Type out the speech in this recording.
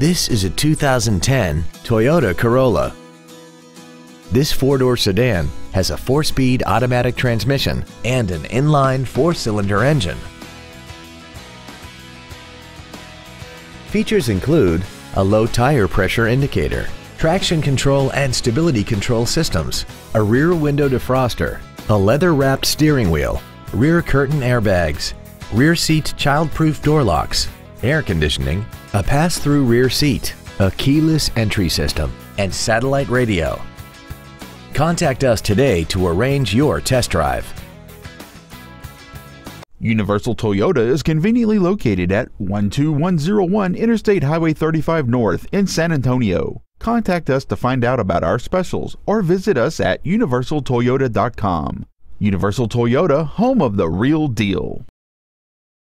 This is a 2010 Toyota Corolla. This four-door sedan has a four-speed automatic transmission and an inline four-cylinder engine. Features include a low tire pressure indicator, traction control and stability control systems, a rear window defroster, a leather-wrapped steering wheel, rear curtain airbags, rear seat child-proof door locks, air conditioning, a pass-through rear seat, a keyless entry system, and satellite radio. Contact us today to arrange your test drive. Universal Toyota is conveniently located at 12101 Interstate Highway 35 North in San Antonio. Contact us to find out about our specials or visit us at universaltoyota.com. Universal Toyota, home of the real deal.